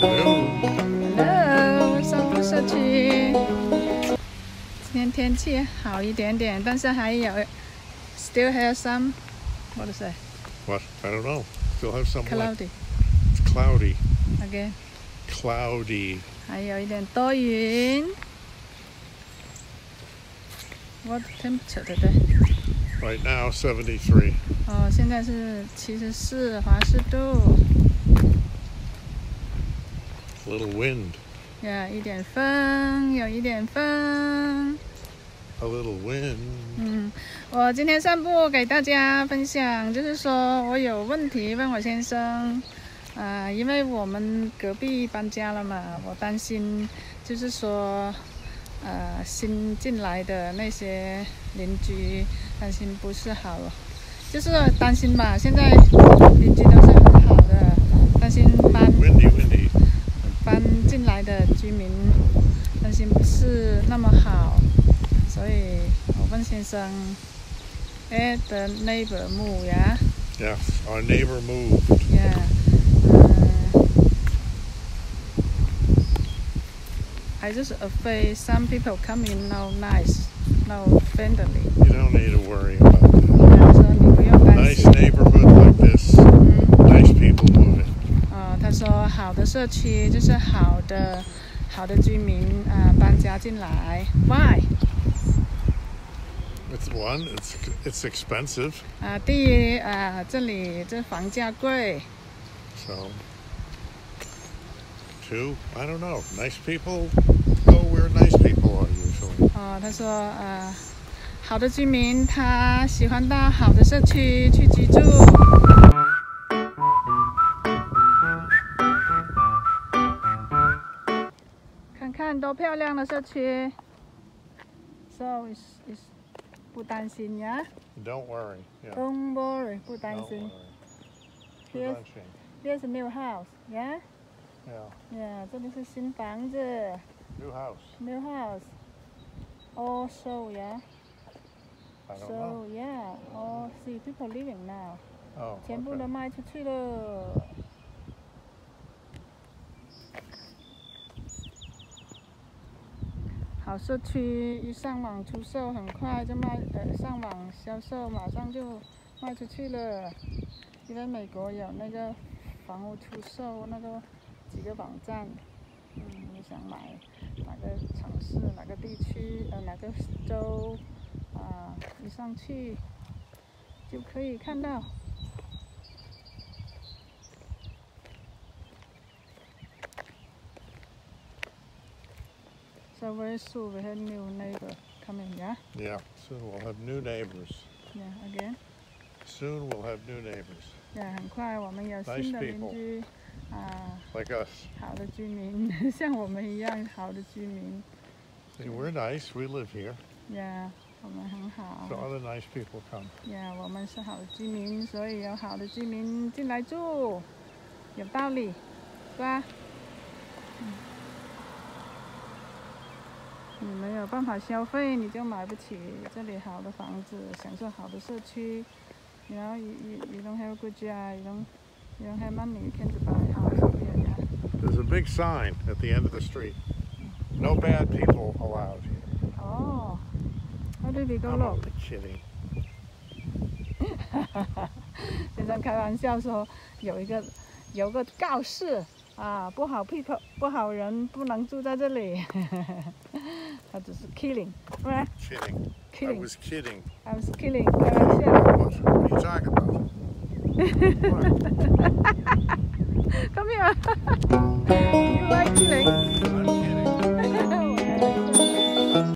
Hello. Hello，散步社区。今天天气好一点点，但是还有 still have some what is it What? I don't know. Still have some light. cloudy It's cloudy. again， Cloudy. 还有一点多云。What temperature today？ Right now, 73. 哦，现在是七十四华氏度， Little wind. 呀，一点风，有一点风。A little wind. 嗯，我今天散步给大家分享，就是说我有问题问我先生，啊、因为我们隔壁搬家了嘛，我担心就是说，呃，新进来的那些邻居担心不是好，就是担心吧。现在 我问先生，哎，the neighbor move 呀 Yes, our neighbor moved. ，yeah，嗯，I just afraid some people come in no nice, no friendly， You don't need to worry about that. 他说你不用担 Nice 心， neighborhood like this. 嗯， Nice people moving. 呃，他说好的社区就是好的，好的居民啊、搬家进来，why？ It's one. It's it's expensive. 啊，第一啊，这里这房价贵， So. Two. I don't know. Nice people go where nice people are usually. 哦，他说啊，好的居民他喜欢到好的社区去居住。看看多漂亮的社区，so is is 不担心呀 Don't worry. Yeah. ，don't worry，不担 Don't 心。 worry. Here's Prevention. here's a new house，yeah，yeah， Yeah. 这里是新房子。 New house. New house. All sold, yeah. I don't know. So yeah, all see people living now. Oh. 全部 okay. 都卖出去了。 好社区一上网出售，很快就卖，呃，上网销售马上就卖出去了。因为美国有那个房屋出售那个几个网站，嗯，你想买哪个城市、哪个地区、呃哪个州，啊，一上去就可以看到。So very soon we have new neighbor coming, yeah? Yeah. Soon we'll have new neighbors. Yeah, again. Soon we'll have new neighbors Yeah，很快我们有新的邻居，啊， like us. 好的居民，像我们一样好的居民。 See, we're nice. We live here. Yeah，我们很好 So。other nice people come. Yeah，我们是好的居民，所以有好的居民进来住，有道理，是吧？ 有办法消费，你就买不起这里好的房子，享受好的社区。You know, you, you, you don't have a good job, you don't, you don't have money, you can't buy a house here. Yeah. There's a big sign at the end of the street. No bad people allowed here. Oh, how we go I'm look? only kidding. 先生开玩笑说，有一个有个告示啊，不好 people 不好人不能住在这里。I was killing. Right? Kidding. Killing. I was kidding. I was killing. What? what are you talking about? Come here.